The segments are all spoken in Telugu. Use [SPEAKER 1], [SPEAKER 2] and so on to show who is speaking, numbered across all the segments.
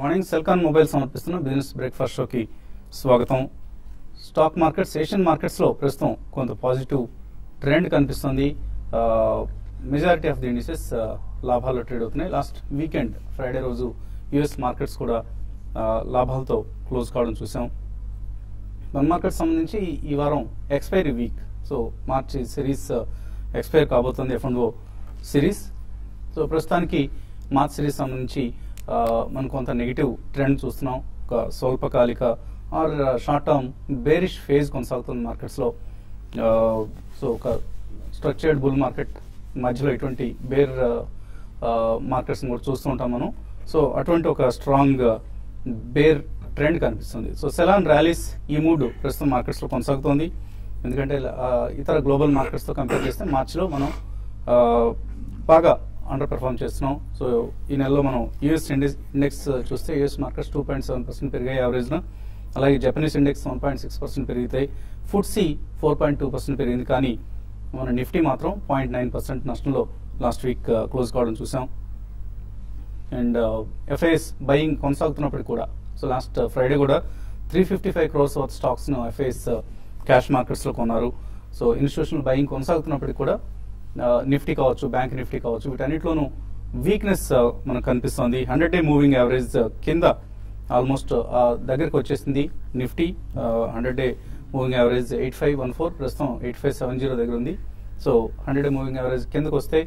[SPEAKER 1] మార్నింగ్ సెల్కాన్ మొబైల్ సమర్పిస్తున్న బిజినెస్ బ్రేక్ఫాస్ట్ షోకి స్వాగతం. స్టాక్ మార్కెట్స్ ఏషియన్ మార్కెట్స్లో ప్రస్తుతం కొంత పాజిటివ్ ట్రెండ్ కనిపిస్తుంది. మెజారిటీ ఆఫ్ ది ఇండిసెస్ లాభాల్లో ట్రేడ్ అవుతున్నాయి. లాస్ట్ వీకెండ్ ఫ్రైడే రోజు యుఎస్ మార్కెట్స్ కూడా లాభాలతో క్లోజ్ కావడం చూసాం. వన్ మార్కెట్ సంబంధించి ఈ వారం expiry week. So March series expire కాబోతుంది ఎఫ్ అండ్ సిరీస్. సో ప్రస్తుతానికి మార్చ్ సిరీస్ సంబంధించి మనం కొంత నెగిటివ్ ట్రెండ్ చూస్తున్నాం. ఒక స్వల్పకాలిక or short term bearish phase కొనసాగుతుంది మార్కెట్స్లో సో ఒక స్ట్రక్చర్డ్ బుల్ మార్కెట్ మధ్యలో ఇటువంటి బేర్ మార్కెట్స్ కూడా చూస్తుంటాం మనం. సో అటువంటి ఒక స్ట్రాంగ్ బేర్ ట్రెండ్ కనిపిస్తుంది. సో సెలాన్ ర్యాలీస్ ఈ మూడు ప్రస్తుతం మార్కెట్స్లో కొనసాగుతోంది. ఎందుకంటే ఇతర గ్లోబల్ మార్కెట్స్తో కంపేర్ చేస్తే మార్చిలో మనం బాగా అండర్ పెర్ఫామ్ చేస్తున్నాం. సో ఈ నెలలో మనం యూఎస్ ఇండెక్స్ ఇండెక్స్ చూస్తే US markets two point seven percent పెరిగాయి యావరేజ్న అలాగే Japanese index one point six percent పెరుగుతాయి FTSE four point two percent పెరిగింది. కానీ మన నిఫ్టీ మాత్రం పాయింట్ నైన్ పర్సెంట్ నష్టంలో లాస్ట్ వీక్ క్లోజ్ కావడం చూసాం. అండ్ ఎఫ్ఐఎస్ uh, బయింగ్ కొనసాగుతున్నప్పటికీ కూడా సో లాస్ట్ ఫ్రైడే కూడా three fifty five crores worth స్టాక్స్ను FIs cash మార్కెట్స్లో కొన్నారు. సో ఇన్స్టిట్యూషనల్ బయింగ్ కొనసాగుతున్నప్పటికీ కూడా నిఫ్టీ కావచ్చు బ్యాంక్ నిఫ్టీ కావచ్చు వీటన్నిటిలోనూ వీక్నెస్ మనకు కనిపిస్తోంది. హండ్రెడ్ డే మూవింగ్ యావరేజ్ కింద ఆల్మోస్ట్ దగ్గరకు వచ్చేసింది Nifty. Hundred day moving average eight five one four ప్రస్తుతం ఎయిట్ ఫైవ్ సెవెన్ జీరో దగ్గర ఉంది. So hundred day moving average కిందకు వస్తే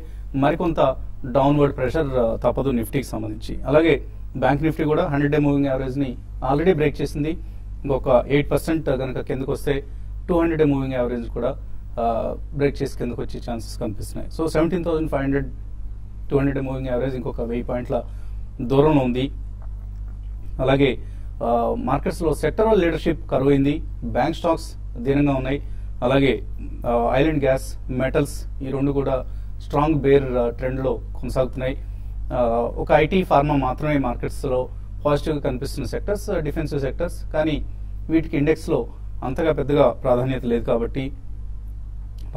[SPEAKER 1] మరికొంత డౌన్వర్డ్ ప్రెషర్ తప్పదు నిఫ్టీకి సంబంధించి. అలాగే బ్యాంక్ నిఫ్టీ కూడా హండ్రెడ్ డే మూవింగ్ యావరేజ్ని ఆల్రెడీ బ్రేక్ చేసింది. ఇంకొక ఎయిట్ పర్సెంట్ కనుక కిందకు వస్తే two hundred day moving average కూడా బ్రేక్ చేసి కిందకు వచ్చే ఛాన్సెస్ కనిపిస్తున్నాయి. So seventeen thousand five hundred two hundred moving average ఇంకొక వెయ్యి పాయింట్ల దూరంలో ఉంది. అలాగే మార్కెట్స్లో సెక్టరల్ లీడర్షిప్ కరువైంది బ్యాంక్ స్టాక్స్ దీనంగా ఉన్నాయి. అలాగే ఆయిల్ అండ్ గ్యాస్ మెటల్స్ ఈ రెండు కూడా స్ట్రాంగ్ బేర్ ట్రెండ్లో కొనసాగుతున్నాయి. ఒక ఐటీ ఫార్మా మాత్రమే మార్కెట్స్లో పాజిటివ్గా కనిపిస్తున్న సెక్టర్స్ డిఫెన్సివ్ సెక్టర్స్ కానీ వీటికి ఇండెక్స్లో అంతగా పెద్దగా ప్రాధాన్యత లేదు కాబట్టి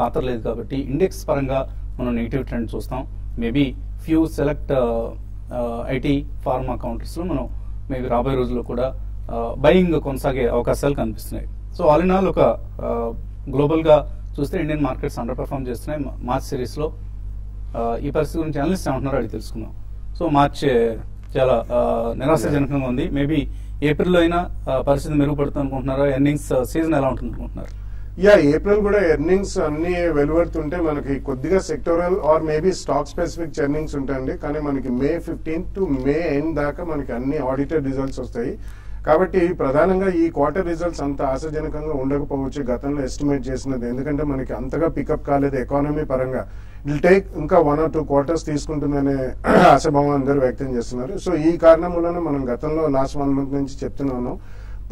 [SPEAKER 1] పాత్ర లేదు కాబట్టి ఇండెక్స్ పరంగా మనం నెగిటివ్ ట్రెండ్ చూస్తాం. Maybe few select IT pharma కౌంటర్స్లో మనం మేబీ రాబోయే రోజుల్లో కూడా uh, బయింగ్ కొనసాగే అవకాశాలు కనిపిస్తున్నాయి. సో ఆల్ ఇన్ ఆల్ ఒక uh, గ్లోబల్గా చూస్తే ఇండియన్ మార్కెట్స్ అండర్ పర్ఫామ్ చేస్తున్నాయి మార్చ్ సిరీస్లో uh, ఈ పరిస్థితి గురించి అనలిస్ట్ ఏమంటున్నారో అడిగి తెలుసుకుందాం. సో మార్చ్ చాలా నిరాశజనకంగా నిరాశాజనకంగా ఉంది. మేబీ ఏప్రిల్లో అయినా పరిస్థితి మెరుగుపడుతుంది అనుకుంటున్నారా ఎర్నింగ్స్ సీజన్ ఎలా ఉంటుంది అనుకుంటున్నారు
[SPEAKER 2] యా ఏప్రిల్ కూడా ఎర్నింగ్స్ అన్ని వెలువడుతుంటే మనకి కొద్దిగా sectoral or maybe stock specific earnings ఉంటాయండి. కానీ మనకి May fifteenth to May end దాకా మనకి అన్ని ఆడిటెడ్ రిజల్ట్స్ వస్తాయి. కాబట్టి ప్రధానంగా ఈ క్వార్టర్ రిజల్ట్స్ అంత ఆశాజనకంగా ఉండకపోవచ్చు. గతంలో ఎస్టిమేట్ చేసినది. ఎందుకంటే మనకి అంతగా పికప్ కాలేదు ఎకానమీ పరంగా. ఇల్ టేక్ ఇంకా వన్ ఆర్ టూ క్వార్టర్స్ తీసుకుంటుందనే ఆశాభావం అందరూ వ్యక్తం చేస్తున్నారు. సో ఈ కారణం వలన మనం గతంలో లాస్ట్ వన్ మంత్ నుంచి చెప్తున్నాను. ఉన్నాం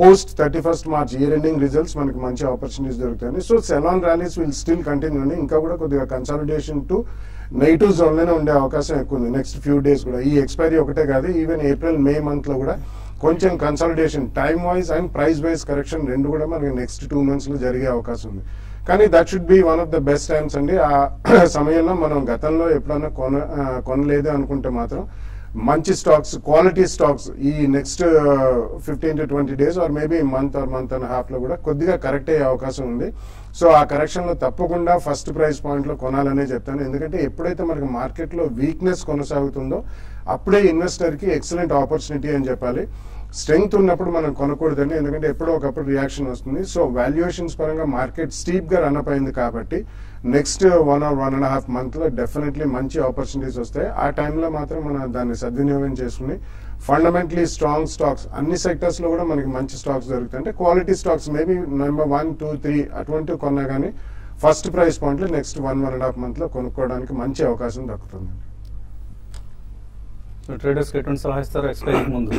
[SPEAKER 2] post thirty first March year ending results మనకి మంచి ఆపర్చునిటీస్ దొరుకుతాయి so sell on rallies will still continue అండి ఇంకా కూడా కొద్దిగా కన్సాలిడేషన్ టు నెగిటివ్ జోన్లోనే ఉండే అవకాశం ఎక్కువ ఉంది. నెక్స్ట్ ఫ్యూ డేస్ కూడా. ఈ ఎక్స్పైరీ ఒకటే కాదు ఈవెన్ ఏప్రిల్ మే మంత్లో కూడా కొంచెం consolidation time wise and price wise correction రెండు కూడా మనకి నెక్స్ట్ టూ మంత్స్లో జరిగే అవకాశం ఉంది. కానీ that should be one of the best times అండి. ఆ సమయంలో మనం గతంలో ఎప్పుడన్నా కొన కొనలేదు అనుకుంటే మాత్రం మంచి స్టాక్స్ క్వాలిటీ స్టాక్స్ ఈ next fifteen to twenty days or maybe month or month and హాఫ్లో కూడా కొద్దిగా కరెక్ట్ అయ్యే అవకాశం ఉంది. సో ఆ కరెక్షన్లో తప్పకుండా ఫస్ట్ ప్రైస్ పాయింట్లో కొనాలనే చెప్తాను. ఎందుకంటే ఎప్పుడైతే మనకి మార్కెట్లో వీక్నెస్ కొనసాగుతుందో అప్పుడే ఇన్వెస్టర్కి ఎక్సలెంట్ ఆపర్చునిటీ అని చెప్పాలి. స్ట్రెంగ్త్ ఉన్నప్పుడు మనం కొనకూడదండి. ఎందుకంటే ఎప్పుడో ఒకప్పుడు రియాక్షన్ వస్తుంది. సో వాల్యుయేషన్స్ పరంగా మార్కెట్ స్టీప్గా రన్ అప్ అయింది కాబట్టి next one or one and half మంత్లో డెఫినెట్లీ మంచి ఆపర్చునిటీస్ వస్తాయి. ఆ టైంలో మాత్రం మనం దాన్ని సద్వినియోగం చేసుకుని ఫండమెంటలీ స్ట్రాంగ్ స్టాక్స్ అన్ని సెక్టర్స్లో కూడా మనకి మంచి స్టాక్స్ దొరుకుతాయి. అంటే quality stocks maybe number one two three అటువంటివి కొన్నా కానీ ఫస్ట్ ప్రైస్ పాయింట్లో next one one and half మంత్లో కొనుక్కోవడానికి మంచి అవకాశం దక్కుతుంది
[SPEAKER 1] ట్రేడర్స్కి ఎటువంటి సలహా ఇస్తారు ఎక్స్పైరీ ముందు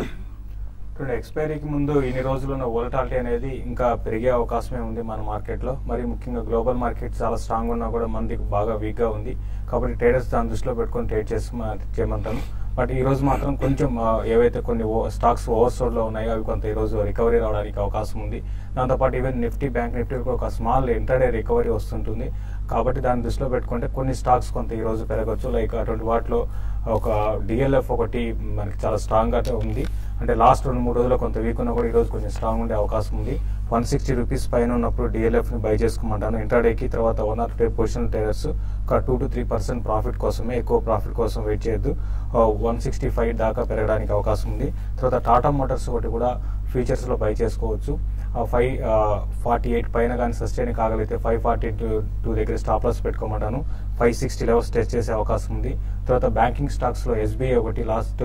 [SPEAKER 3] ఇప్పుడు ఎక్స్పైరీకి ముందు ఇన్ని రోజులున్న వోలటాలిటీ అనేది ఇంకా పెరిగే అవకాశమే ఉంది మన మార్కెట్లో. మరి ముఖ్యంగా గ్లోబల్ మార్కెట్ చాలా స్ట్రాంగ్ ఉన్నా కూడా మనది బాగా వీక్గా ఉంది. కాబట్టి ట్రేడర్స్ దాని దృష్టిలో పెట్టుకొని ట్రేడ్ చేసి చేయమంటాను. బట్ ఈ రోజు మాత్రం కొంచెం ఏవైతే కొన్ని స్టాక్స్ ఓవర్సోడ్లో ఉన్నాయో అవి కొంత ఈ రోజు రికవరీ రావడానికి అవకాశం ఉంది. దాంతోపాటు ఈవెన్ నిఫ్టీ బ్యాంక్ నిఫ్టీ ఒక స్మాల్ ఇంటర్డే రికవరీ వస్తుంటుంది. కాబట్టి దాన్ని దృష్టిలో పెట్టుకుంటే కొన్ని స్టాక్స్ కొంత ఈ రోజు పెరగచ్చు. లైక్ అటువంటి వాటిలో ఒక డిఎల్ఎఫ్ ఒకటి మనకి చాలా స్ట్రాంగ్గా ఉంది. అంటే లాస్ట్ రెండు మూడు రోజుల్లో కొంత వీక్ ఉన్నా కూడా ఈ రోజు కొంచెం స్ట్రాంగ్ ఉండే అవకాశం ఉంది. వన్ సిక్స్టీ రూపీస్ పైన ఉన్నప్పుడు డిఎల్ఎఫ్ని బై చేసుకోమంటాను. ఇంటర్డేకి తర్వాత one or two position traders ఒక two to three percent profit కోసమే ఎక్కువ ప్రాఫిట్ కోసం వెయిట్ చేయొద్దు. వన్ సిక్స్టీ ఫైవ్ దాకా పెరగడానికి అవకాశం ఉంది. తర్వాత టాటా మోటార్స్ ఒకటి కూడా ఫ్యూచర్స్లో బై చేసుకోవచ్చు. ఫైవ్ ఫార్టీ ఎయిట్ పైన కానీ సస్టైన్ కాగలిగితే ఫైవ్ ఫార్టీ టూ టూ దగ్గర స్టాప్ లాస్ పెట్టుకోమంటాను. ఫైవ్ సిక్స్టీ లెవెల్స్ టెస్ట్ చేసే అవకాశం ఉంది. తర్వాత బ్యాంకింగ్ స్టాక్స్లో ఎస్బీఐ ఒకటి లాస్ట్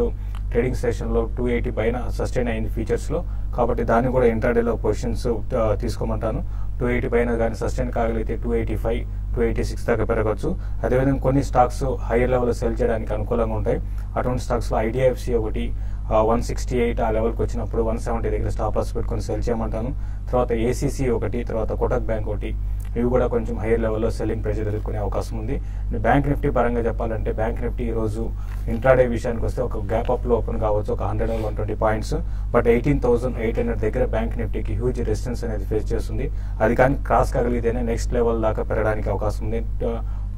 [SPEAKER 3] ట్రేడింగ్ సెషన్లో టూ ఎయిటీ పైన సస్టైన్ అయింది ఫీచర్స్లో కాబట్టి దాన్ని కూడా ఇంటర్డేలో పొజిషన్స్ తీసుకోమంటాను. టూ ఎయిటీ పైన కానీ sustain కాగలిగితే two eighty five two eighty six దాకా పెరగచ్చు. అదేవిధంగా కొన్ని స్టాక్స్ హైయర్ లెవెల్లో సెల్ చేయడానికి అనుకూలంగా ఉంటాయి. అటువంటి స్టాక్స్లో ఐడిఎఫ్సి ఒకటి వన్ సిక్స్టీ ఎయిట్ ఆ లెవెల్కి వచ్చినప్పుడు వన్ సెవెంటీ దగ్గర స్టాప్ లాస్ పెట్టుకొని సెల్ చేయమంటాను. తర్వాత ఏసీసీ ఒకటి తర్వాత కోటక్ బ్యాంక్ ఒకటి. ఇవి కూడా కొంచెం హైయర్ లెవెల్లో సెల్లింగ్ ప్రెషర్ ఎదుర్కొనే అవకాశం ఉంది. బ్యాంక్ నిఫ్టీ పరంగా చెప్పాలంటే బ్యాంక్ నిఫ్టీ ఈరోజు రోజు ఇంట్రాడే విషయానికి వస్తే ఒక గ్యాప్ అప్లో ఓపెన్ కావచ్చు ఒక hundred one twenty points but eighteen thousand eight hundred దగ్గర బ్యాంక్ నిఫ్టీకి హ్యూజ్ రెసిస్టెన్స్ అనేది ఫేస్ చేస్తుంది. అది కానీ క్రాస్ కాగలిగితేనే నెక్స్ట్ లెవెల్ దాకా పెరగడానికి అవకాశం ఉంది.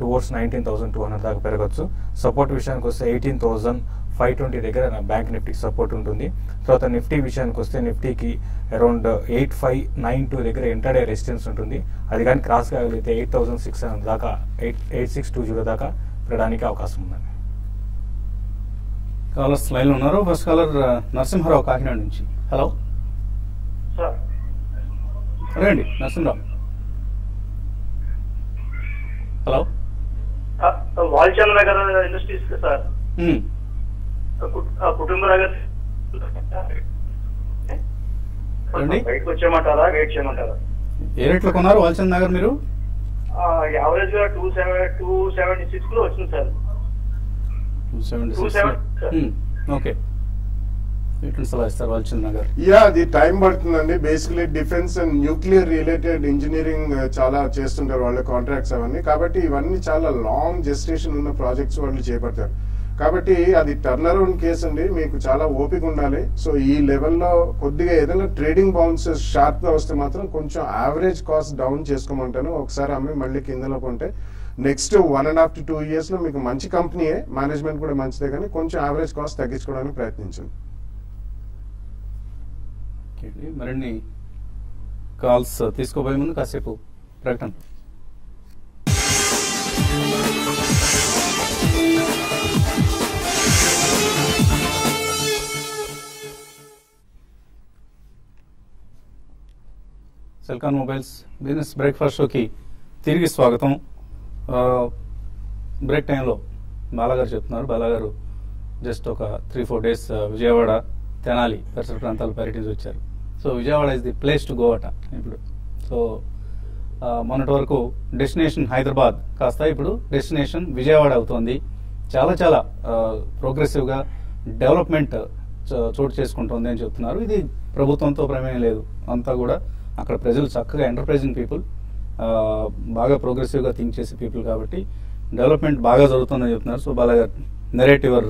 [SPEAKER 3] Towards nineteen thousand two hundred దాకా పెరగచ్చు. సపోర్ట్ విషయానికి వస్తే ఎయిటీన్ థౌసండ్ ఫైవ్ ట్వంటీ దగ్గర నా బ్యాంక్ నిఫ్టీకి సపోర్ట్ ఉంటుంది. తర్వాత నిఫ్టీ విషయానికి వస్తే నిఫ్టీకి around eight five nine two దగ్గర ఇంటర్డే రెసిస్టెన్స్ ఉంటుంది. అది కానీ క్రాస్ కాగలిగితే ఎయిట్ థౌసండ్ సిక్స్ హండ్రెడ్ దాకా eight eight six two zero దాకా పెరగడానికి అవకాశం ఉందండి.
[SPEAKER 1] కాలర్స్ లైన్లో ఉన్నారు. ఫస్ట్ కాలర్ నరసింహారావు కాకినాడ నుంచి. హలో
[SPEAKER 4] సార్
[SPEAKER 1] రండి Narasimha Rao. Hello
[SPEAKER 4] Walchandnagar industries sir? కుటుంబ నగర్? బయటకు వచ్చేయమంటారా వెయిట్ చేయమంటారా
[SPEAKER 1] ఏ రేట్లో కొన్నారు వాల్చంద్ నగర్ మీరు?
[SPEAKER 4] యావరేజ్గా టూ సెవెన్ టూ సెవెంటీ సిక్స్లో వచ్చింది sir.
[SPEAKER 1] Two seventy six. Okay. సలహా ఇస్తారు
[SPEAKER 2] యా అది టైం పడుతుందండి. Basically defence and nuclear related engineering చాలా చేస్తుంటారు వాళ్ళ కాంట్రాక్ట్స్ అవన్నీ. కాబట్టి ఇవన్నీ చాలా లాంగ్ జెస్టేషన్ ఉన్న ప్రాజెక్ట్స్ వాళ్ళు చేపడతారు. కాబట్టి అది టర్న్ అరౌండ్ కేసు అండి. మీకు చాలా ఓపిక ఉండాలి. సో ఈ లెవెల్లో కొద్దిగా ఏదైనా ట్రేడింగ్ బౌన్సెస్ షార్ప్గా వస్తే మాత్రం కొంచెం యావరేజ్ కాస్ట్ డౌన్ చేసుకోమంటాను. ఒకసారి అమ్మి మళ్ళీ కిందలో కొంటే next one and half to two ఇయర్స్లో మీకు మంచి కంపెనీయే మేనేజ్మెంట్ కూడా మంచిదే. కానీ కొంచెం యావరేజ్ కాస్ట్ తగ్గించుకోవడానికి ప్రయత్నించండి.
[SPEAKER 1] ఓకే మరిన్ని కాల్స్ తీసుకోబోయే ముందు కాసేపు ప్రకటన. సెల్కాన్ మొబైల్స్ బిజినెస్ బ్రేక్ఫాస్ట్ షోకి తిరిగి స్వాగతం. బ్రేక్ టైంలో బాలాగారు చెప్తున్నారు. బాలాగారు జస్ట్ ఒక three four days Vijayawada Tenali పరిసర ప్రాంతాలు పర్యటించి వచ్చారు. So Vijayawada is the place to go అట. ఇప్పుడు. సో మొన్నటి వరకు డెస్టినేషన్ హైదరాబాద్ కాస్త ఇప్పుడు డెస్టినేషన్ విజయవాడ అవుతోంది. చాలా చాలా ప్రోగ్రెసివ్గా డెవలప్మెంట్ చోటు చేసుకుంటుంది అని చెప్తున్నారు. ఇది ప్రభుత్వంతో ప్రమేయం లేదు. అంతా కూడా అక్కడ ప్రజలు చక్కగా ఎంటర్ప్రైజింగ్ పీపుల్ బాగా ప్రోగ్రెసివ్గా థింక్ చేసే పీపుల్ కాబట్టి డెవలప్మెంట్ బాగా జరుగుతుందని చెప్తున్నారు. సో బాగా నెరేట్ యువర్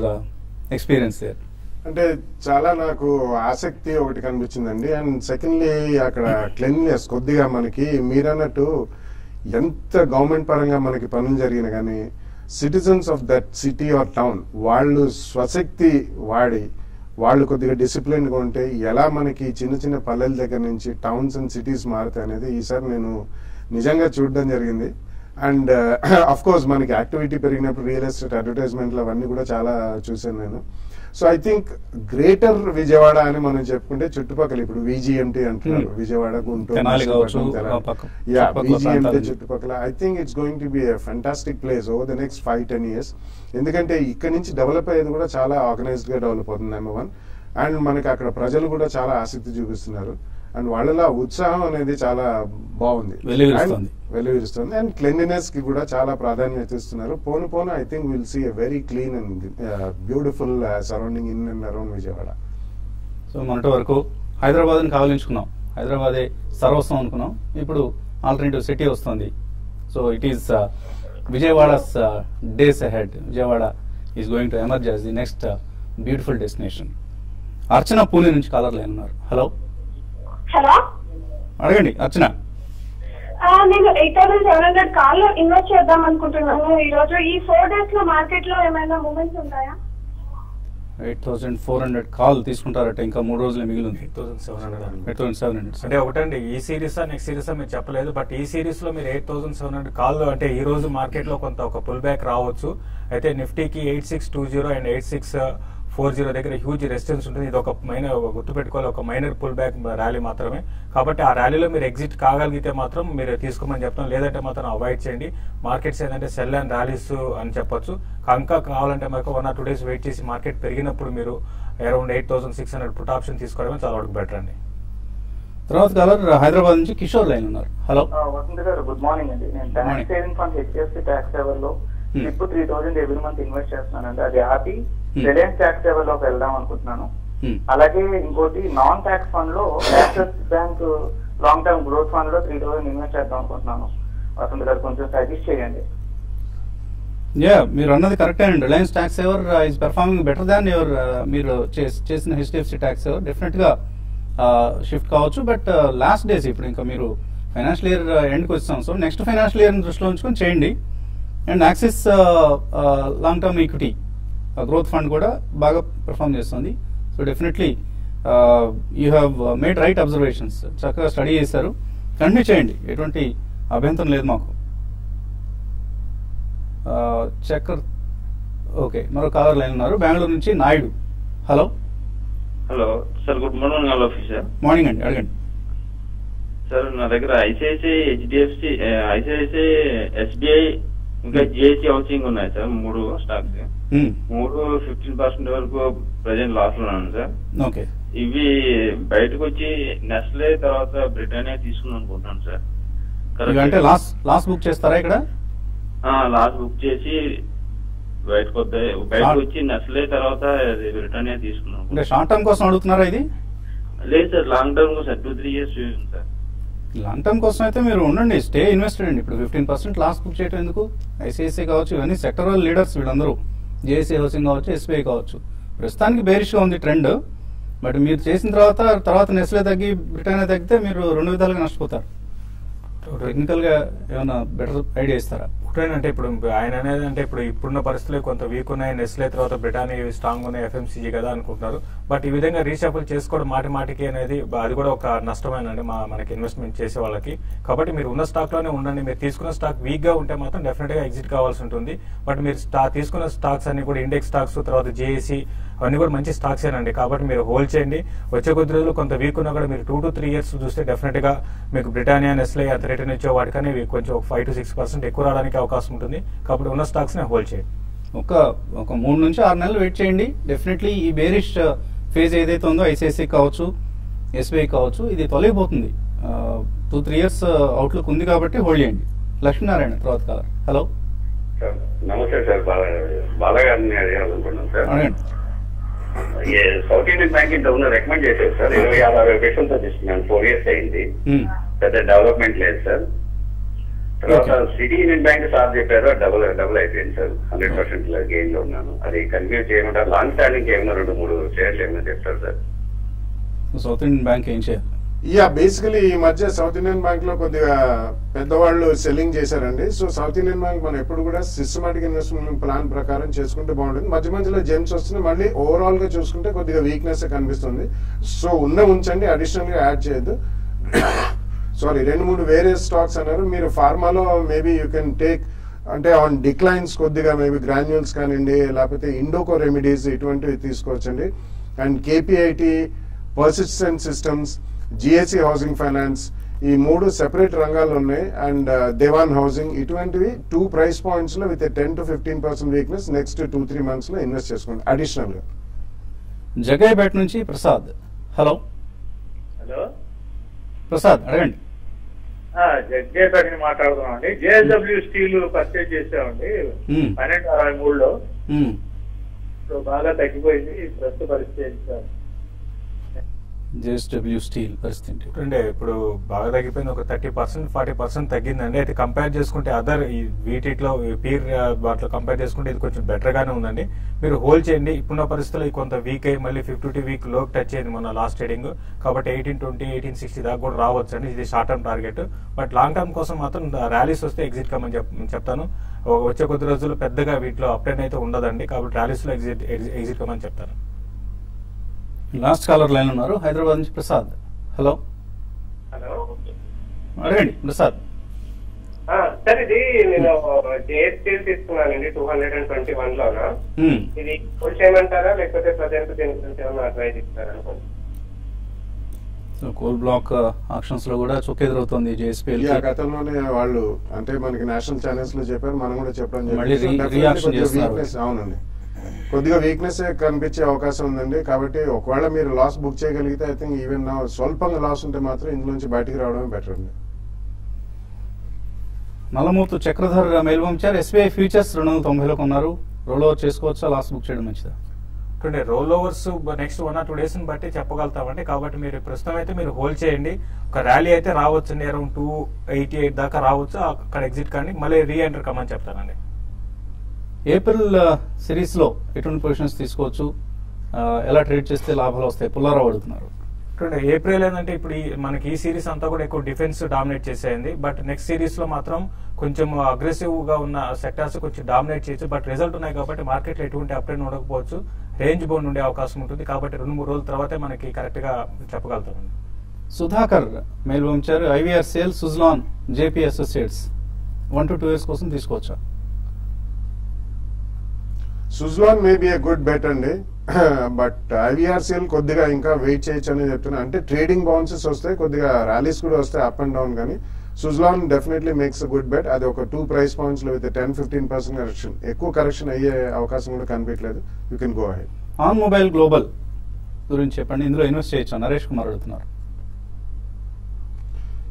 [SPEAKER 1] ఎక్స్పీరియన్స్ దేర్
[SPEAKER 2] అంటే చాలా నాకు ఆసక్తి ఒకటి కనిపించిందండి. అండ్ సెకండ్లీ అక్కడ క్లెన్లీనెస్ కొద్దిగా మనకి మీరన్నట్టు ఎంత గవర్నమెంట్ పరంగా మనకి పనులు జరిగిన కానీ citizens of that city or town వాళ్ళు స్వశక్తి వాడి వాళ్ళు కొద్దిగా డిసిప్లిన్గా ఉంటే ఎలా మనకి చిన్న చిన్న పల్లెల దగ్గర నుంచి టౌన్స్ అండ్ సిటీస్ మారుతాయి అనేది ఈసారి నేను నిజంగా చూడడం జరిగింది. అండ్ అఫ్ కోర్స్ మనకి యాక్టివిటీ పెరిగినప్పుడు రియల్ ఎస్టేట్ అడ్వర్టైజ్మెంట్లు అవన్నీ కూడా చాలా చూశాను నేను. So I think greater Vijayawada అని మనం చెప్పుకుంటే చుట్టుపక్కల ఇప్పుడు విజిఎంటీ అంటున్నారు. Vijayawada Guntur yeah VGMT. చుట్టుపక్కల I think it's going to be fantastic place over the next five ten years ఎందుకంటే ఇక్కడ నుంచి డెవలప్ అయ్యేది కూడా చాలా ఆర్గనైజ్డ్గా డెవలప్ అవుతుంది నెంబర్ వన్ అండ్ మనకి అక్కడ ప్రజలు కూడా చాలా ఆసక్తి చూపిస్తున్నారు. అండ్ వాళ్ళలో ఉత్సాహం అనేది చాలా బాగుంది. వెలువరిస్తుంది అండ్ క్లెన్లీనెస్కి కూడా చాలా ప్రాధాన్యత ఇస్తున్నారు. పోను పోను I think will see a very clean and beautiful surrounding in and around Vijayawada.
[SPEAKER 1] So మొన్నటి వరకు హైదరాబాద్ని కావాలించుకున్నాం హైదరాబాదే సర్వస్వం అనుకున్నాం. ఇప్పుడు ఆల్టర్నేటివ్ సిటీ వస్తుంది. So it is Vijayawada days ahead Vijayawada is going to emerge as the next beautiful destination Archana Pune నుంచి కాలర్ లైన్ ఉన్నారు హలో
[SPEAKER 5] హలో?
[SPEAKER 1] అడగండి అర్చన.
[SPEAKER 5] నేను eight thousand seven hundred call invest చేద్దాం అనుకుంటున్నాను. ఈ రోజు ఈ ఫోర్ డేస్లో మార్కెట్లో ఏమైనా మూమెంట్స్ ఉంటాయా?
[SPEAKER 1] Eight thousand four hundred call తీసుకుంటారట ఇంకా మూడు రోజులే మిగిలి ఉంది
[SPEAKER 3] eight thousand seven hundred
[SPEAKER 1] eight thousand seven hundred.
[SPEAKER 3] అంటే ఒకటండి ఈ సిరీస్ నెక్స్ట్ సిరీస్ మీరు చెప్పలేదు బట్ ఈ సిరీస్లో మీరు eight thousand seven hundred call అంటే ఈ రోజు మార్కెట్లో కొంత ఒక పుల్ బ్యాక్ రావచ్చు. అయితే నిఫ్టీకి eight six two zero and eight six four zero దగ్గర హ్యూజ్ రెసిస్టెన్స్ ఉంటుంది. ఇది ఒక మైనర్ గుర్తు పెట్టుకోవాలి. ఒక మైనర్ పుల్ బ్యాక్ ర్యాలీ మాత్రమే. కాబట్టి ఆ ర్యాలీలో మీరు ఎగ్జిట్ కాగలిగితే మాత్రం మీరు తీసుకోమని చెప్తాం. లేదంటే మాత్రం అవాయిడ్ చేయండి. మార్కెట్స్ ఏంటంటే సెల్ అండ్ ర్యాలీస్ అని చెప్పొచ్చు. ఇంకా కావాలంటే మనకు one or two days wait చేసి మార్కెట్ పెరిగినప్పుడు మీరు around eight thousand six hundred put option తీసుకోవడమే చాలా వరకు బెటర్ అండి.
[SPEAKER 1] తర్వాత కాలర్ హైదరాబాద్ నుంచి కిషోర్ లైన్ ఉన్నారు. Hello
[SPEAKER 6] Vasant garu good morning అండి. నేను. Tax saving fund HDFC tax
[SPEAKER 1] సేవర్లో.
[SPEAKER 6] ఇప్పుడు three thousand every month invest చేస్తున్నానండి. అది ఆపి రిలయన్స్ ట్యాక్స్ సేవర్లోకి వెళ్దాం అనుకుంటున్నాను.
[SPEAKER 1] Hmm.
[SPEAKER 6] అలాగే ఇంకోటి నాన్ ట్యాక్స్ ఫండ్లో Axis bank long term growth ఫండ్లో త్రీ థౌసండ్ ఇన్వెస్ట్ చేద్దాం అనుకుంటున్నాను. వసంత్ గారు కొంచెం సజెస్ట్ చేయండి.
[SPEAKER 1] యా మీరు అన్నది కరెక్టే అండి. Reliance tax saver is performing better than your మీరు చేస్- చేసిన హెచ్డిఎఫ్సి ట్యాక్స్ ఎవర్ డెఫినెట్గా షిఫ్ట్ కావచ్చు. బట్ లాస్ట్ డేస్ ఇప్పుడు ఇంకా మీరు ఫైనాన్షియల్ ఇయర్ ఎండ్కి వచ్చాం. సో నెక్స్ట్ ఫైనాన్షియల్ ఇయర్ దృష్టిలో ఉంచుకొని చేయండి. And Axis long term equity growth fund కూడా బాగా పెర్ఫామ్ చేస్తుంది. So definitely you have made right observations చక్కగా స్టడీ చేశారు. కంటిన్యూ చేయండి. ఎటువంటి అభ్యంతరం లేదు మాకు. చక్కర్ ఓకే మరో కాలర్ లైన్ ఉన్నారు. బెంగళూరు నుంచి Naidu. Hello
[SPEAKER 7] hello sir good morning all officer
[SPEAKER 1] morning అండి. అడగండి.
[SPEAKER 7] సార్ నా దగ్గర ఐసిఐసిఐ హెచ్డిఎఫ్సి ఐసిఐసిఐ ఎస్బీఐ ఇంకా జిఐసి హౌసింగ్ ఉన్నాయి సార్ మూడు స్టాక్స్
[SPEAKER 1] Hmm,
[SPEAKER 7] మూడు ఫిఫ్టీన్ పర్సెంట్ వరకు ప్రజెంట్ లాస్లో ఉన్నాను సార్.
[SPEAKER 1] ఓకే
[SPEAKER 7] ఇవి బయటకు వచ్చి నెస్లే తర్వాత బ్రిటానియా తీసుకుని అనుకుంటున్నాను సార్.
[SPEAKER 1] అంటే లాస్ట్ లాస్ట్ బుక్ చేస్తారా ఇక్కడ?
[SPEAKER 7] లాస్ట్ బుక్ చేసి బయటకు వద్దాయి బయటకు వచ్చి నెస్లే తర్వాత బ్రిటానియా తీసుకున్నాను
[SPEAKER 1] అంటే షార్ట్ టర్మ్ కోసం అడుగుతున్నారా ఇది?
[SPEAKER 7] లేదు sir long term sir two three years sir.
[SPEAKER 1] Long term కోసం అయితే మీరు ఉండండి స్టే ఇన్వెస్టెడ్ అండి. ఇప్పుడు ఫిఫ్టీన్ పర్సెంట్ లాస్ట్ బుక్ చేయడం ఎందుకు? ఐసిఐసిఐ కావచ్చు ఇవన్నీ సెక్టరల్ లీడర్స్ వీళ్ళందరూ. జేఏసీ హౌసింగ్ కావచ్చు ఎస్బీఐ కావచ్చు. ప్రస్తుతానికి బేరిష్గా ఉంది ట్రెండ్ బట్ మీరు చేసిన తర్వాత తర్వాత నెస్లే తగ్గి బ్రిటానియా తగ్గితే మీరు రెండు విధాలుగా నష్టపోతారు. టెక్నికల్గా ఏమైనా బెటర్ ఐడియా ఇస్తారా?
[SPEAKER 3] ఒకటేనంటే ఇప్పుడు ఆయన అనేది అంటే ఇప్పుడు ఇప్పుడున్న పరిస్థితులు కొంత వీక్ ఉన్నాయి. నెస్లే తర్వాత బ్రిటానియా స్ట్రాంగ్ ఉన్నాయి. ఎఫ్ఎంసీజీ కదా అనుకుంటున్నారు. బట్ ఈ విధంగా రీషఫుల్ చేసుకోవడం మాటి మాటికి అనేది అది కూడా ఒక నష్టమేనండి మా మనకి ఇన్వెస్ట్మెంట్ చేసే వాళ్ళకి. కాబట్టి మీరు ఉన్న స్టాక్లోనే ఉండండి. మీరు తీసుకున్న స్టాక్ వీక్గా ఉంటే మాత్రం డెఫినెట్గా ఎగ్జిట్ కావాల్సి ఉంటుంది. బట్ మీరు స్టా తీసుకున్న స్టాక్స్ అన్ని కూడా ఇండెక్స్ స్టాక్స్ తర్వాత జేఏసీ అవన్నీ కూడా మంచి స్టాక్స్ ఏనండి. కాబట్టి మీరు హోల్డ్ చేయండి. వచ్చే కొద్ది రోజులు కొంత వీక్ ఉన్నా కూడా మీరు టూ టు త్రీ ఇయర్స్ చూస్తే డెఫినెట్గా మీకు బ్రిటానియా నెస్లే అంత రిటర్న్ ఇచ్చే వాటికనే కొంచెం ఫైవ్ టు సిక్స్ పర్సెంట్ ఎక్కువ రావడానికి అవకాశం ఉంటుంది. కాబట్టి ఉన్న స్టాక్స్ని హోల్డ్ చేయండి.
[SPEAKER 1] ఒక ఒక మూడు నుంచి ఆరు నెలలు వెయిట్ చేయండి. డెఫినెట్లీ ఈ బేరిష్ ఫేజ్ ఏదైతే ఉందో ఐసిఐసి కావచ్చు ఎస్బీఐ కావచ్చు ఇది తొలగిపోతుంది. టూ త్రీ ఇయర్స్ అవుట్లుక్ ఉంది కాబట్టి హోల్డ్ చేయండి. లక్ష్మీనారాయణ తర్వాత కాలర్. హలో
[SPEAKER 8] సార్ నమస్తే సార్ బాలా బాలగారిని అడగాలనుకున్నాను సార్. సౌత్ ఇండియన్ బ్యాంక్ ఇంత ఉన్న రికమెండ్ చేశారు సార్. ఇరవై యాభై అరవై తీసుకున్నాను ఫోర్ ఇయర్స్ అయింది.
[SPEAKER 1] Hmm.
[SPEAKER 8] పెద్ద డెవలప్మెంట్ లేదు సార్. తర్వాత. సిటీ యూనియన్ బ్యాంక్ సార్ చెప్పారు డబుల్ డబుల్ అయిపోయింది సార్. హండ్రెడ్ పర్సెంట్ గెయిన్లో ఉన్నాను. అది కంటిన్యూ చేయమంటారు లాంగ్ స్టాండింగ్ ఏమైనా రెండు మూడు షేర్స్ ఏమైనా చెప్తారు సార్.
[SPEAKER 1] సౌత్ ఇండియన్ బ్యాంక్ ఏం చేయాలి?
[SPEAKER 2] యా బేసికలీ ఈ మధ్య సౌత్ ఇండియన్ బ్యాంక్లో కొద్దిగా పెద్దవాళ్ళు సెల్లింగ్ చేశారండి. సో సౌత్ ఇండియన్ బ్యాంక్ మనం ఎప్పుడు కూడా సిస్టమాటిక్ ఇన్వెస్ట్మెంట్ ప్లాన్ ప్రకారం చేసుకుంటే బాగుంటుంది. మధ్య మధ్యలో జెమ్స్ వస్తున్నాయి. మళ్ళీ ఓవరాల్గా చూసుకుంటే కొద్దిగా వీక్నెస్ కనిపిస్తుంది. సో ఉన్న ఉంచండి అడిషనల్గా యాడ్ చేయొద్దు. సారీ రెండు మూడు వేరే స్టాక్స్ అన్నారు. మీరు ఫార్మాలో మేబీ యూ కెన్ టేక్ అంటే ఆన్ డిక్లైన్స్ కొద్దిగా మేబీ గ్రాన్యూల్స్ కానివ్వండి లేకపోతే ఇండోకో రెమెడీస్ ఇటువంటివి తీసుకోవచ్చండి. And KPIT Persistent Systems GIC housing finance ఈ మూడు సెపరేట్ రంగాలు ఉన్నాయి. అండ్ దేవాన్ హౌసింగ్ ఇటువంటివి two price పాయింట్స్లో with ten to fifteen percent weakness next two three మంత్స్లో ఇన్వెస్ట్ చేసుకోండి.
[SPEAKER 1] అడిషనల్గా నుంచి ప్రసాద్. హలో
[SPEAKER 4] హలో
[SPEAKER 1] ప్రసాద్ అడగండి.
[SPEAKER 4] జగ్గేపేటని మాట్లాడుతున్నాం అండి జేఎస్డబ్ల్యూ స్టీల్ పర్చేజ్ చేసామండి. పన్నెండు అరవై మూడులో. బాగా తగ్గిపోయింది. ప్రస్తుత పరిస్థితి
[SPEAKER 1] జేఎస్డబ్ల్యూ స్టీల్ పరిస్థితి.
[SPEAKER 3] అంటే ఇప్పుడు బాగా తగ్గిపోయింది ఒక థర్టీ పర్సెంట్ ఫార్టీ పర్సెంట్ తగ్గిందండి. అయితే కంపేర్ చేసుకుంటే అదర్ ఈ వీటిలో పీర్ వాటిలో కంపేర్ చేసుకుంటే ఇది కొంచెం బెటర్ గానే ఉందండి. మీరు హోల్డ్ చేయండి. ఇప్పుడున్న పరిస్థితుల్లో కొంత వీక్ అయ్యి మళ్ళీ ఫిఫ్టీ వీక్లో టచ్ అయింది మన లాస్ట్ ట్రేడింగ్. కాబట్టి ఎయిటీన్ ట్వంటీ ఎయిటీన్ సిక్స్టీ దాకా కూడా రావచ్చు అండి ఇది short term target. But long term కోసం మాత్రం ర్యాలీస్ వస్తే ఎగ్జిట్ కమని చెప్తాను. వచ్చే కొద్ది రోజులు పెద్దగా వీటిలో అప్డేట్ అయితే ఉండదండి. కాబట్టి ర్యాలీస్లో ఎగ్జిట్ ఎగ్జిట్ కమని చెప్తాను.
[SPEAKER 1] లాస్ట్ కాలర్ లైన్ ఉన్నారు. హైదరాబాద్ నుంచి ప్రసాద్. హలో
[SPEAKER 4] హలో
[SPEAKER 1] అడగండి ప్రసాద్.
[SPEAKER 4] ఆ, సార్ ఇది నేను జేఎస్టీ తీసుకున్నానండి two hundred and twenty one లోనా?
[SPEAKER 1] మ్మ్.
[SPEAKER 4] ఇది హోల్డ్ చేయమంటారా లేకపోతే ప్రజెంట్ దీని గురించి ఏమైనా అడ్వైజ్ ఇస్తారా అనుకోండి
[SPEAKER 1] సో కోల్ బ్లాక్ ఆక్షన్స్లో కూడా చొక్కెదురవుతోంది జేఎస్పీఎల్
[SPEAKER 2] గతంలోనే వాళ్ళు అంటే మనకి నేషనల్ ఛానల్స్లో చెప్పారు మనం కూడా చెప్పడం
[SPEAKER 1] మళ్ళీ
[SPEAKER 2] జరిగింది. అవునండి. కొద్దిగా వీక్నెస్ కనిపించే అవకాశం ఉందండి. కాబట్టి ఒకవేళ మీరు లాస్ బుక్ చేయగలిగితే ఐ థింక్ ఈవెన్ స్వల్పంగా లాస్ ఉంటే మాత్రం ఇందులో నుంచి బయటికి రావడమే బెటర్ అండి.
[SPEAKER 1] నల్లమూతు చక్రధర్ మెయిల్ పంపించారు. ఎస్బీఐ ఫ్యూచర్స్ రెండు వందల తొంభైలో కొన్నారు. రోల్ ఓవర్ చేసుకోవచ్చా? లాస్ట్ బుక్ చేయడం మంచిదా?
[SPEAKER 3] అంటే roll overs next one or two days బట్టి చెప్పగలుగుతామండి. కాబట్టి మీరు ప్రస్తుతం అయితే మీరు హోల్డ్ చేయండి. ఒక ర్యాలీ అయితే రావచ్చు. అరౌండ్ టూ ఎయిటీ ఎయిట్ దాకా రావచ్చు. అక్కడ ఎగ్జిట్ కానీ మళ్ళీ రీ ఎంటర్ కమ్మని చెప్తానండి.
[SPEAKER 1] ఏప్రిల్ సిరీస్లో ఎటువంటి పొజిషన్స్ తీసుకోవచ్చు? ఎలా ట్రేడ్ చేస్తే లాభాలు వస్తాయి? పుల్లారావు అడుగుతున్నారు.
[SPEAKER 3] ఏప్రిల్ ఏంటంటే ఇప్పుడు మనకి ఈ సిరీస్ అంతా కూడా ఎక్కువ డిఫెన్స్ డామినేట్ చేసేయండి. బట్ నెక్స్ట్ సిరీస్లో మాత్రం కొంచెం అగ్రెసివ్గా ఉన్న సెక్టార్స్ కొంచెం డామినేట్ చేయొచ్చు. బట్ రిజల్ట్ ఉన్నాయి కాబట్టి మార్కెట్లో ఎటువంటి అప్డేట్ ఉండకపోవచ్చు. రేంజ్ బౌండ్ ఉండే అవకాశం ఉంటుంది. కాబట్టి రెండు మూడు రోజుల తర్వాతే మనకి కరెక్ట్గా చెప్పగలుగుతామండి
[SPEAKER 1] సుధాకర్ మెయిల్ పంపించారు IVRCL Suzlon JP Associates. One to two years కోసం తీసుకోవచ్చా?
[SPEAKER 2] Suzlon may be a good bet అండి. బట్ ఐవీఆర్సీఎల్ uh, కొద్దిగా ఇంకా వెయిట్ చేయొచ్చు అని చెప్తున్నా. అంటే ట్రేడింగ్ బౌన్సెస్ వస్తాయి కొద్దిగా ర్యాలీస్ కూడా వస్తాయి అప్ అండ్ డౌన్ కానీ Suzlon definitely makes a good bet అది ఒక two price పాయింట్స్లో with ten fifteen percent correction ఎక్కువ కరెక్షన్ అయ్యే అవకాశం కూడా కనిపించలేదు. You can go ahead
[SPEAKER 1] on mobile global గురించి చెప్పండి. ఇందులో ఇన్వెస్ట్ చేయొచ్చు? నరేష్ కుమార్ అడుగుతున్నారు.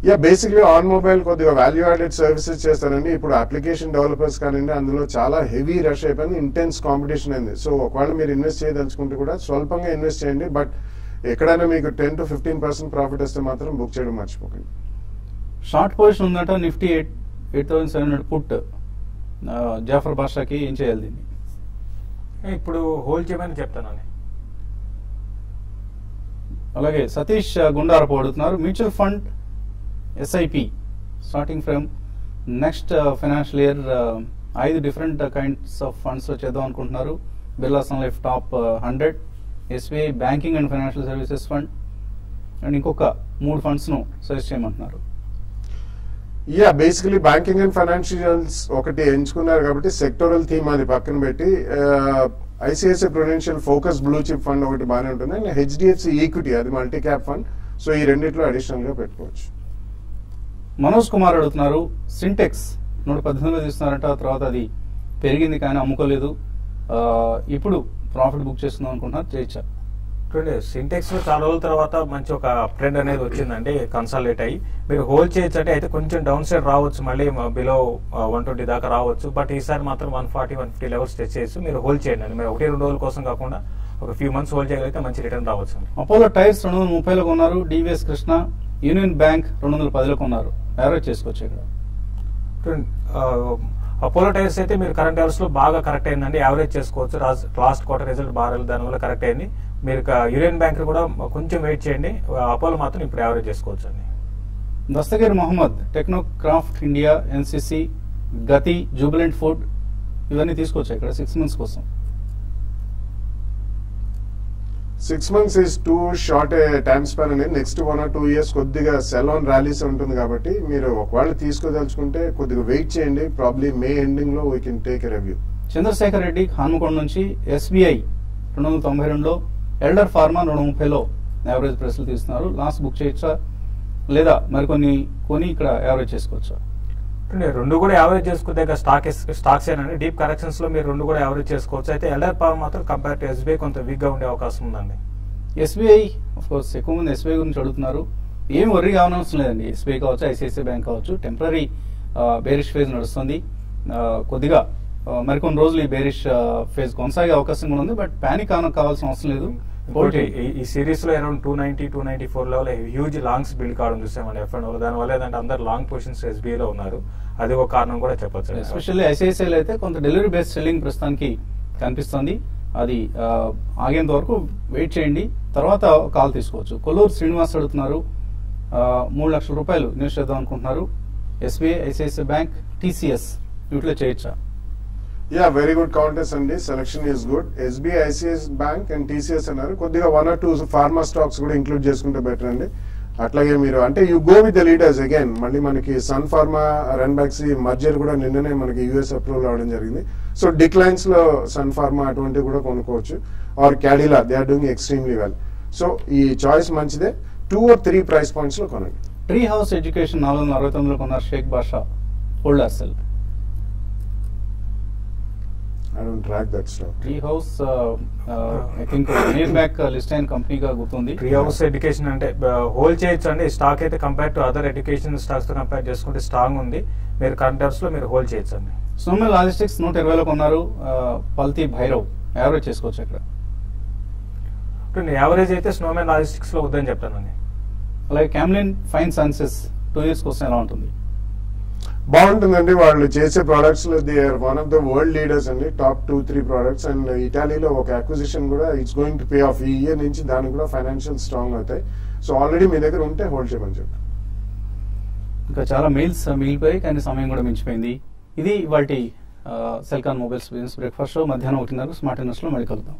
[SPEAKER 2] యా బేసిక్లీ ఆన్ మొబైల్ కొద్దిగా వాల్యూ యాడెడ్ సర్వీసెస్ చేస్తారండి. ఇప్పుడు అప్లికేషన్ డెవలపర్స్ కానివ్వండి అందులో చాలా హెవీ రష్ అయిపోయింది ఇంటెన్స్ కాంపిటీషన్ అయింది. సో ఒకవేళ మీరు ఇన్వెస్ట్ చేయదలుచుకుంటే కూడా స్వల్పంగా ఇన్వెస్ట్ చేయండి. బట్ ఎక్కడైనా మీకు ten to fifteen percent profit వస్తే మాత్రం బుక్ చేయడం మర్చిపోకండి.
[SPEAKER 1] షార్ట్ పొజిషన్ ఉందట Nifty eight eight thousand seven hundred put Jafar బాషాకి ఏం చేయాలి దీన్ని?
[SPEAKER 3] ఇప్పుడు హోల్డ్ చేయమని చెప్తానండి.
[SPEAKER 1] అలాగే సతీష్ గుండారపు అడుగుతున్నారు. Mutual fund SIP starting from next financial year ఐదు డిఫరెంట్ కైండ్స్ ఆఫ్ ఫండ్స్ చేద్దాం అనుకుంటున్నారు. Birla Sun Life top hundred SBI banking and financial services fund and ఇంకొక మూడు ఫండ్స్ను సజెస్ట్ చేయమంటున్నారు.
[SPEAKER 2] Yeah basically banking and financials ఒకటి ఎంచుకున్నారు కాబట్టి సెక్టోరల్ థీమ్ అది పక్కన పెట్టి ICICI Prudential focus blue chip fund ఒకటి బాగానే ఉంటుంది. అండ్ హెచ్డిఎఫ్సి ఈక్విటీ అది మల్టీ క్యాప్ ఫండ్ సో ఈ రెండిట్లో అడిషనల్గా పెట్టుకోవచ్చు.
[SPEAKER 1] మనోజ్ కుమార్ అడుగుతున్నారు సింటెక్స్ నూట పద్దెనిమిదిలో తీస్తున్నారంట తర్వాత అది పెరిగింది కానీ అమ్ముకోలేదు. ఇప్పుడు ప్రాఫిట్ బుక్ చేస్తున్నాం అనుకుంటున్నారు చేయొచ్చా
[SPEAKER 3] చూడండి సింటెక్స్ చాలా రోజుల తర్వాత మంచి ఒక ట్రెండ్ అనేది వచ్చిందండి కన్సల్టేట్ అయ్యి. మీరు హోల్డ్ చేయొచ్చు అంటే అయితే కొంచెం డౌన్ సైడ్ రావచ్చు మళ్ళీ బిలో వన్ ట్వంటీ దాకా రావచ్చు. బట్ ఈసారి మాత్రం one forty one fifty levels test చేయొచ్చు మీరు హోల్డ్ చేయండి అండి. మీరు ఒకటి రెండు రోజుల కోసం కాకుండా ఒక ఫ్యూ మంత్స్ హోల్డ్ చేయగలిగితే మంచి రిటర్న్ రావచ్చు
[SPEAKER 1] అపోలో టైర్స్ రెండు వందల ముప్పైలో కొన్నారు డివిఎస్ కృష్ణ. యూనియన్ బ్యాంక్ రెండు వందల పదిలో కొన్నారు. యావరేజ్ చేసుకోవచ్చు ఇక్కడ.
[SPEAKER 3] అపోలో టైర్స్ అయితే మీరు కరెంట్ అవర్స్లో బాగా కరెక్ట్ అయిందండి. యావరేజ్ చేసుకోవచ్చు. లాస్ట్ క్వార్టర్ రిజల్ట్ బాగా దాని వల్ల కరెక్ట్ అయింది. మీరు యూనియన్ బ్యాంక్ కూడా కొంచెం వెయిట్ చేయండి. అపోలో మాత్రం ఇప్పుడు యావరేజ్ చేసుకోవచ్చు అండి.
[SPEAKER 1] Dastagir Mohammed Technocraft India NCC Gati Jubilant Food ఇవన్నీ తీసుకోవచ్చు ఇక్కడ సిక్స్ మంత్స్ కోసం.
[SPEAKER 2] Six months is too short time span అనేది next one or two years కొద్దిగా సెలాన్ ర్యాలీస్ ఉంటుంది కాబట్టి మీరు ఒకవేళ తీసుకోదలుచుకుంటే కొద్దిగా వెయిట్ చేయండి. ప్రాబ్లీ మే ఎండింగ్లో we can take review
[SPEAKER 1] Chandrashekar Reddy Hanamkonda నుంచి ఎస్బీఐ రెండు వందల తొంభై రెండులో ఎల్డర్ ఫార్మా రెండు ముప్పైలో యావరేజ్ ప్రైస్లు తీస్తున్నారు. లాస్ట్ బుక్ చేయొచ్చా? లేదా మరికొన్ని కొని ఇక్కడ యావరేజ్ చేసుకోవచ్చా?
[SPEAKER 3] రెండు కూడా యావరేజ్ చేసుకుంటే స్టాక్ స్టాక్స్ ఏనండి డీప్ కరెక్షన్స్లో మీరు రెండు కూడా యావరేజ్ చేసుకోవచ్చు. అయితే ఎల్ఆర్ పవర్ మాత్రం కంపేర్ టు ఎస్బీఐ కొంత వీక్గా ఉండే అవకాశం ఉందండి.
[SPEAKER 1] ఎస్బీఐ కోర్స్ ఎక్కువ మంది ఎస్బీఐ గురించి అడుగుతున్నారు. ఏం వర్రీ కావనవసరం లేదండి. ఎస్బీఐ కావచ్చు ఐసిఐసిఐ బ్యాంక్ కావచ్చు టెంపరీ బేరిష్ ఫేజ్ నడుస్తుంది. కొద్దిగా మరికొన్ని రోజులు ఈ బేరిష్ ఫేజ్ కొనసాగే అవకాశం కూడా ఉంది. బట్ ప్యానిక్ కావాల్సిన అవసరం లేదు.
[SPEAKER 3] ఇంకోటి ఈ- సిరీస్లో around two ninety two ninety four level huge longs build కావడం చూసామండి ఎఫ్ అండ్ దాని వల్ల ఏంటంటే అందరు లాంగ్ పొజిషన్స్ ఎస్బీఐ లో ఉన్నారు. అది ఒక కారణం కూడా చెప్పొచ్చు.
[SPEAKER 1] ఎస్పెషల్లీ ఐసిఐసిఐలో అయితే కొంత డెలివరీ బేస్డ్ సెల్లింగ్ ప్రస్తుతానికి కనిపిస్తుంది. అది ఆగేంత వరకు వెయిట్ చేయండి. తర్వాత కాల్ తీసుకోవచ్చు. కొల్లూరు శ్రీనివాస్ అడుగుతున్నారు. మూడు లక్షల రూపాయలు ఇన్వెస్ట్ చేద్దాం అనుకుంటున్నారు ఎస్బీఐ ఐసిఐసిఐ బ్యాంక్ టీసీఎస్ వీటిలో చేయొచ్చా?
[SPEAKER 2] యా వెరీ గుడ్ కౌంటెస్ అండి selection is good SBI bank and TCS అన్నారు. కొద్దిగా one or two pharma stocks కూడా ఇంక్లూడ్ చేసుకుంటే బెటర్ అండి. అట్లాగే మీరు అంటే you go with the leaders again మళ్ళీ మనకి Sun Pharma run backs merger కూడా నిన్ననే మనకి యూఎస్ అప్రూవల్ అవడం జరిగింది. సో డిక్లైన్స్లో సన్ ఫార్మా అటువంటివి కూడా కొనుక్కోవచ్చు. Or Cadila they are doing extremely well so ఈ చాయిస్ మంచిదే. టూ ఆర్ త్రీ ప్రైస్ పాయింట్స్లో కొనండి.
[SPEAKER 1] ట్రీ హౌస్ ఎడ్యుకేషన్ నాలుగు వందల అరవై తొమ్మిదిలో కొన్నారు షేక్ బాషా ఓల్డ్ అసలు
[SPEAKER 2] I don't track that stock
[SPEAKER 1] Tree House I think year back list అయిన కంపెనీగా గుర్తుంది.
[SPEAKER 3] త్రీ హౌస్ ఎడ్యుకేషన్ అంటే హోల్డ్ చేయొచ్చు అండి స్టాక్ అయితే కంపేర్ టు అదర్ ఎడ్యుకేషన్ స్టాక్స్తో కంపేర్ చేసుకుంటే స్ట్రాంగ్ ఉంది. మీరు కరెంట్లో మీరు హోల్డ్ చేయొచ్చు అండి.
[SPEAKER 1] స్నోమెల్ లాజిస్టిక్స్ నూట ఇరవైలో కొన్నారు పల్తీ భైరవ్ యావరేజ్ చేసుకోవచ్చు ఇక్కడ.
[SPEAKER 3] యావరేజ్ అయితే స్నోమెన్ లాజిస్టిక్స్లో వద్దని చెప్తానండి.
[SPEAKER 1] అలాగే Camlin fine sciences two years కోసం ఎలా ఉంటుంది?
[SPEAKER 2] బాగుంటుందండి. వాళ్ళు చేసే ప్రొడక్ట్స్లో they are one of the world leaders అండి. Top two three products and ఇటాలీలో ఒక అక్విజిషన్ కూడా it's going to pay off ఈ ఇయర్ నుంచి దానికి కూడా ఫైనాన్షియల్ స్ట్రాంగ్ అవుతాయి. సో ఆల్రెడీ మీ దగ్గర ఉంటే హోల్డ్ చేయమని చెప్పి.
[SPEAKER 1] ఇంకా చాలా మెయిల్స్ మిగిలిపోయాయి కానీ సమయం కూడా మించిపోయింది. ఇది వాటి సెల్కాన్ మొబైల్స్ బిజినెస్ బ్రేక్ఫాస్ట్ మధ్యాహ్నం ఒకటిన్నర స్మార్ట్ ఇన్వెస్ట్లో మళ్ళీ కలుద్దాం.